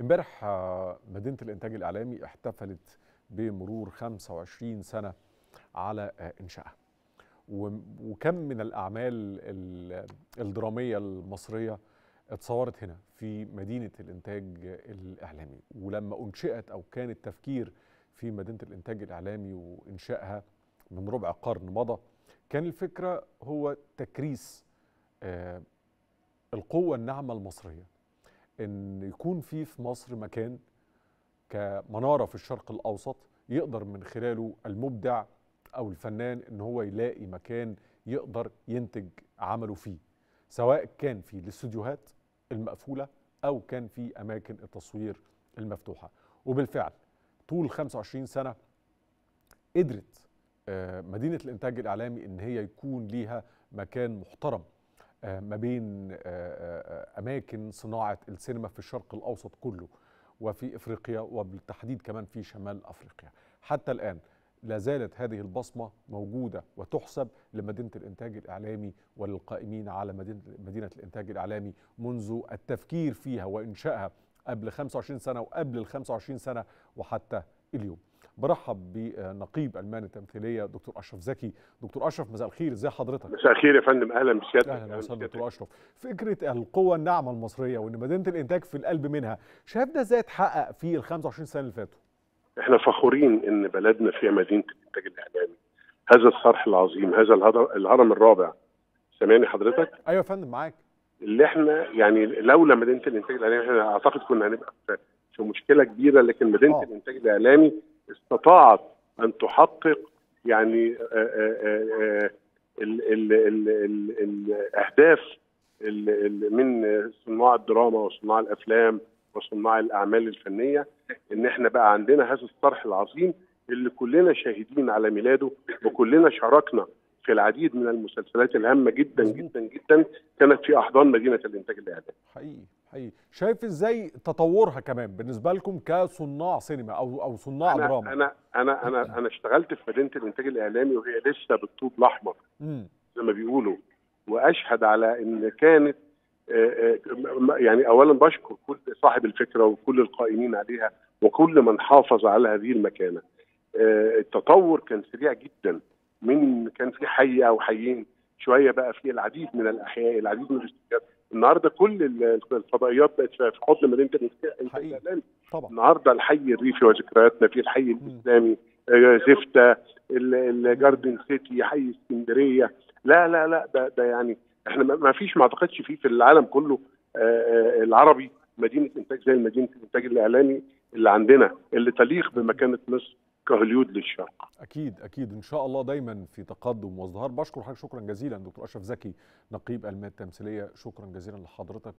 امبارح آه، مدينة الإنتاج الإعلامي احتفلت بمرور 25 سنة على آه، إنشائها. و- وكم من الأعمال ال- الدرامية المصرية اتصورت هنا في مدينة الإنتاج الإعلامي. ولما أنشئت أو كان التفكير في مدينة الإنتاج الإعلامي وإنشائها من ربع قرن مضى كان الفكرة هو تكريس آه، القوة الناعمة المصرية. إن يكون في في مصر مكان كمنارة في الشرق الأوسط يقدر من خلاله المبدع أو الفنان إن هو يلاقي مكان يقدر ينتج عمله فيه سواء كان في الاستوديوهات المقفولة أو كان في أماكن التصوير المفتوحة. وبالفعل طول 25 سنة قدرت آه، مدينة الإنتاج الإعلامي إن هي يكون ليها مكان محترم. ما بين آه، آه، أماكن صناعة السينما في الشرق الأوسط كله وفي إفريقيا وبالتحديد كمان في شمال أفريقيا. حتى الآن لا زالت هذه البصمة موجودة وتحسب لمدينة الإنتاج الإعلامي وللقائمين على مدينة الإنتاج الإعلامي منذ التفكير فيها وإنشائها قبل 25 سنة وقبل ال 25 سنة وحتى اليوم. برحب بنقيب ألمان التمثيلية دكتور أشرف زكي. دكتور أشرف مساء الخير. ازي حضرتك؟ مساء الخير يا فندم. أهلا بسيادتك. أهلا وسهلا. دكتور أشرف. فكرة القوه الناعمة المصرية وإن مدينة الإنتاج في القلب منها شايف ده إزاي اتحقق في ال 25 سنة اللي فاتوا؟ إحنا فخورين إن بلدنا فيها مدينة الإنتاج الإعلامي. هذا الصرح العظيم هذا الهرم الرابع. سامعني حضرتك؟ أيوه يا فندم معاك. اللي إحنا يعني لولا مدينة الإنتاج الإعلامي إحنا أعتقد كنا هنبقى في- في مشكلة كبيرة لكن مدينة آه. الإنتاج الإعلامي استطاعت أن تحقق يعني ال- ال- ال- ال- الأهداف ال- ال- من صناع الدراما وصناع الأفلام وصناع الأعمال الفنية إن إحنا بقى عندنا هذا الصرح العظيم اللي كلنا شاهدين على ميلاده وكلنا شاركنا في العديد من المسلسلات الهامة جدا. جدا جدا كانت في أحضان مدينة الإنتاج الإعلامي حقيقي شايف إزاي تطورها كمان بالنسبة لكم كصناع سينما أو أو صناع أنا دراما؟ أنا أنا أنا أنا اشتغلت في مدينه الإنتاج الإعلامي وهي لسه بالطوب الأحمر زي ما بيقولوا. وأشهد على إن كانت آه، آه، يعني اولا بشكر كل صاحب الفكرة وكل القائمين عليها وكل من حافظ على هذه المكانة. آه، التطور كان سريع جدا. من كان في حي أو حيين؟ شوية بقى في العديد من الأحياء العديد من الاستوديوهات النهارده كل ال- الفضائيات بقت في حضن مدينة. الإعلامي. طبعا. النهارده الحي الريفي وذكرياتنا فيه الحي الإسلامي زفته ال- الجاردن سيتي حي اسكندرية. لا لا لا ده, ده يعني إحنا ما ما فيش ما اعتقدش فيه في العالم كله آه، آه، العربي مدينة إنتاج زي مدينة الإنتاج الإعلامي اللي عندنا اللي تليق بمكانة مصر. كهوليود للشرق. أكيد أكيد. إن شاء الله دايما في تقدم وازدهار. بشكر حضرتك شكرا جزيلا دكتور أشرف زكي نقيب المال التمثيلية. شكرا جزيلا لحضرتك.